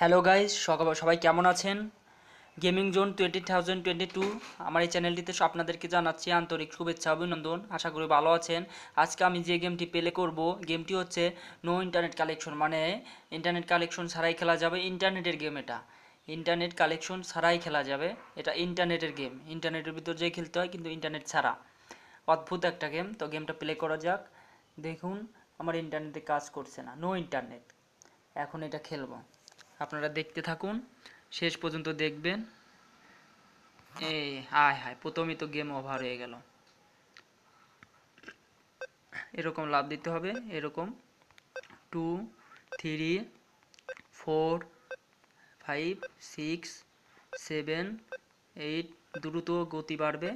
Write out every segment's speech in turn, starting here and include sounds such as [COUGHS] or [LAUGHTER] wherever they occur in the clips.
Hello guys সবাই কেমন আছেন gaming zone twenty thousand twenty two আমার এই চ্যানেলটিতে আপনাদেরকে জানাচ্ছি আন্তরিক শুভেচ্ছা অভিনন্দন আশা করি ভালো আছেন আজকে আমি যে গেমটি প্লে করব গেমটি হচ্ছে নো ইন্টারনেট কালেকশন মানে ইন্টারনেট কালেকশন ছাড়াই খেলা যাবে ইন্টারনেটের গেম এটা ইন্টারনেট কালেকশন ছাড়াই খেলা যাবে এটা ইন্টারনেটের গেম ইন্টারনেটের ভিতর যে খেলতে হয় কিন্তু ইন্টারনেট ছাড়া অদ্ভুত একটা গেম তো গেমটা প্লে করা যাক দেখুন আমার ইন্টারনেটে কাজ করছে না নো ইন্টারনেট এখন এটা খেলবো আপনারা দেখতে থাকুন শেষ পর্যন্ত দেখবেন এই হায় হায় প্রথমেই তো গেম ওভার হয়ে গেল এরকম লাভ দিতে হবে এরকম two three four five six seven eight দ্রুত গতি বাড়বে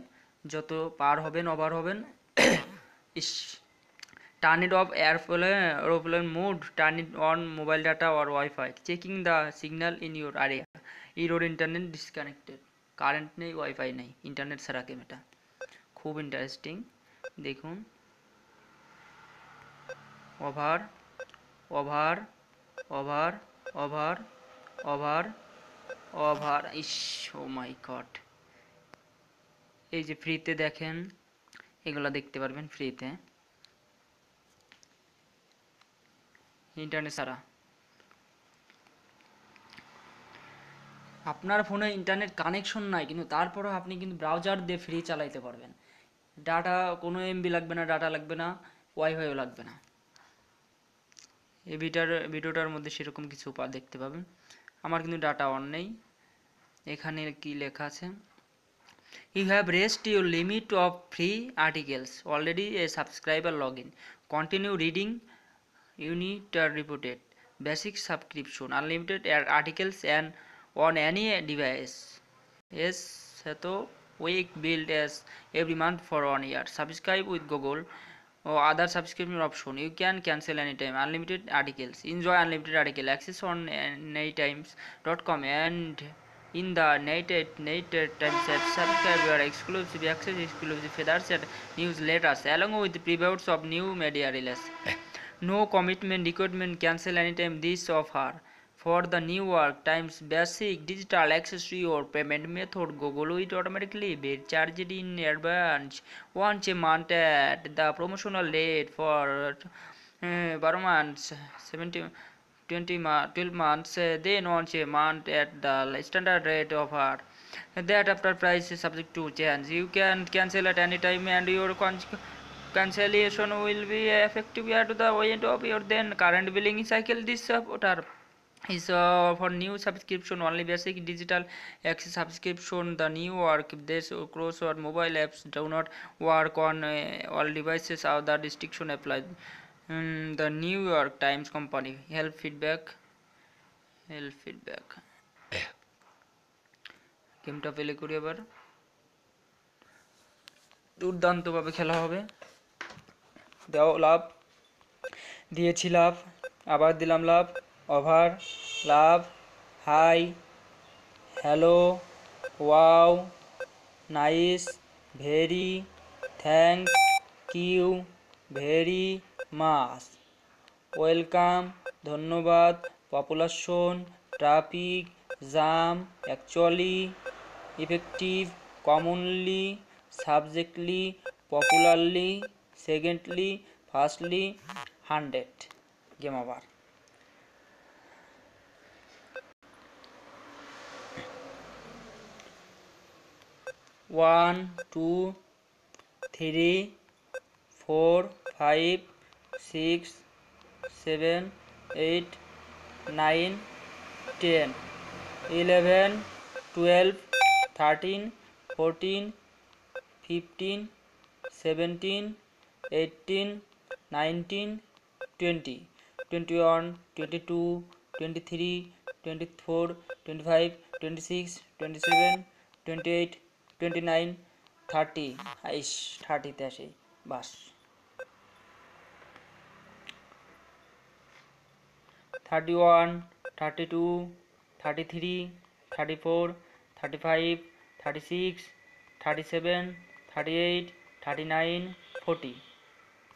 যত পার হবেন ওভার হবেন [COUGHS] ইস turn it off airplane aeroplane mode turn it on mobile data or wi-fi checking the signal in your area error internet disconnected current নেই wi-fi নেই internet ছাড়া গেম এটা খুব ইন্টারেস্টিং দেখুন over over over over over over is oh my god এই যে ফ্রিতে দেখেন এগুলো দেখতে পারবেন ফ্রিতে ইন্টারনেট ছাড়া আপনার ফোনে ইন্টারনেট কানেকশন নাই কিন্তু তারপরও আপনি কিন্তু ব্রাউজার দিয়ে ফ্রি চালাইতে পারবেন ডাটা কোনো এমবি লাগবে না ডাটা লাগবে না ওয়াইফাইও লাগবে না এই ভিডিওটার ভিডিওটার মধ্যে সেরকম কিছু উপায় দেখতে পাবেন আমার কিন্তু ডাটা অন নেই এখানে কি লেখা আছে you have reached your limit of free articles already a subscriber log in continue reading You need to reported basic subscription, unlimited articles and on any device. Yes, so we build as every month for 1 year. Subscribe with Google or other subscription option. You can cancel anytime. Unlimited articles. Enjoy unlimited article access on natimes.com and in the native times app. Subscribe your exclusive access, exclusive features and newsletters along with previews of new media release. Eh, no commitment requirement, cancel anytime this offer. For the new work times basic digital accessory or payment method, Google it automatically be charged in advance once a month at the promotional rate for eh, 12 months, 12 eh, months, then once a month at the standard rate offer. That after price is subject to change. You can cancel at any time and your cancellation will be effective at the end of your then current billing cycle this quarter is uh, for new subscription only basic digital access subscription the new work this cross or mobile apps do not work on uh, all devices the restriction applied um, the new york times company help feedback help feedback কেমটা পেলে করি এবার দুর্দান্তভাবে খেলা হবে দেওয়া লাভ দিয়েছি লাভ আবার দিলাম love over love hi hello wow nice very thank you very much welcome ধন্যবাদ population traffic jam actually effective commonly subjectly popularly secondly firstly hundred game over one two three four five six seven eight nine ten eleven twelve thirteen fourteen fifteen seventeen eighteen nineteen twenty twenty one twenty two twenty three twenty four twenty five twenty six twenty seven twenty eight twenty nine thirty ice থার্টিতে আসে বাস thirty one thirty two thirty three thirty four thirty five thirty six thirty seven thirty eight thirty nine forty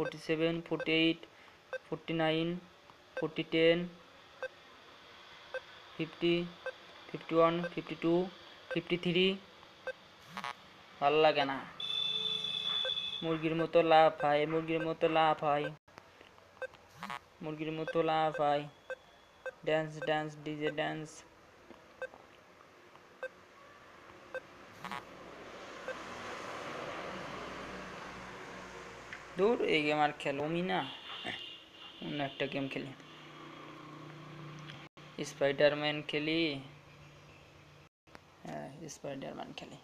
forty seven forty eight forty nine forty ten fifty fifty one fifty two fifty three ভালো লাগে না মুরগির মতো লাভ হয় মুরগির মতো লাভ হয় মুরগির মতো লাভ হয় ড্যান্স ড্যান্স ডিজে ড্যান্স दूर ये गेम आर खेलोमी ना उन एक टाइम खेली स्पाइडरमैन खेली स्पाइडरमैन खेली